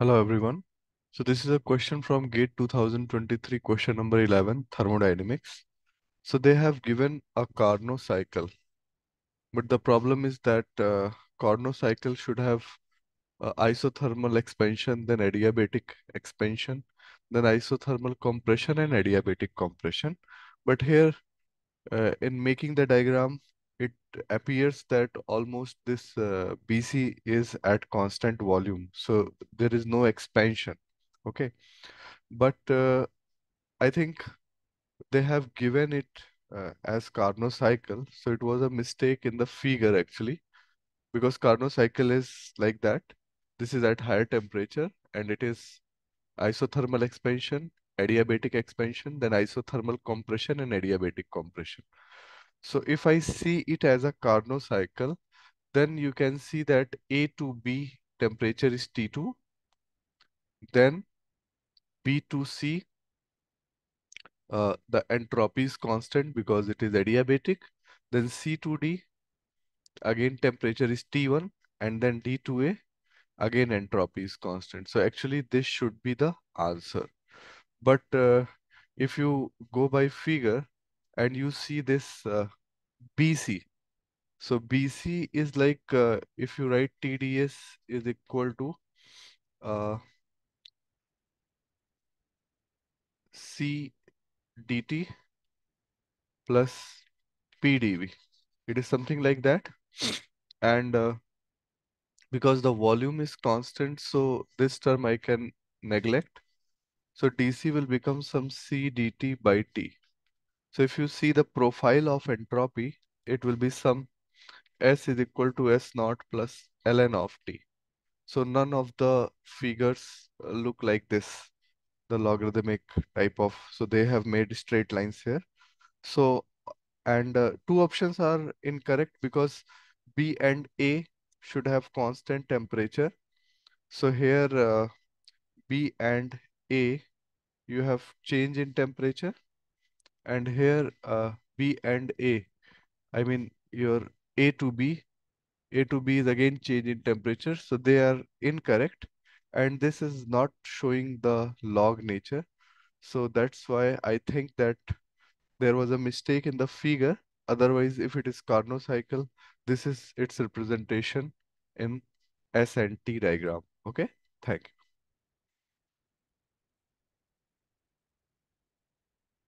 Hello everyone. So this is a question from GATE 2023 question number 11 thermodynamics. So they have given a Carnot cycle, but the problem is that uh, Carnot cycle should have uh, isothermal expansion, then adiabatic expansion, then isothermal compression and adiabatic compression. But here uh, in making the diagram, it appears that almost this uh, BC is at constant volume. So there is no expansion. Okay. But uh, I think they have given it uh, as Carnot cycle. So it was a mistake in the figure actually, because Carnot cycle is like that. This is at higher temperature and it is isothermal expansion, adiabatic expansion, then isothermal compression and adiabatic compression. So if I see it as a Carnot cycle, then you can see that A to B temperature is T2, then B to C uh, the entropy is constant because it is adiabatic. Then C to D, again temperature is T1 and then D to A, again entropy is constant. So actually this should be the answer. But uh, if you go by figure and you see this uh, BC, so BC is like uh, if you write TDS is equal to uh, C dt plus PdV. It is something like that. And uh, because the volume is constant, so this term I can neglect. So dC will become some C dt by T. So if you see the profile of entropy, it will be some S is equal to S naught plus ln of T. So none of the figures uh, look like this, the logarithmic type of, so they have made straight lines here. So, and uh, two options are incorrect because B and A should have constant temperature. So here uh, B and A, you have change in temperature. And here uh, B and A, I mean your A to B, A to B is again change in temperature. So they are incorrect. And this is not showing the log nature. So that's why I think that there was a mistake in the figure. Otherwise, if it is Carnot cycle, this is its representation in S and T diagram. Okay, thank you.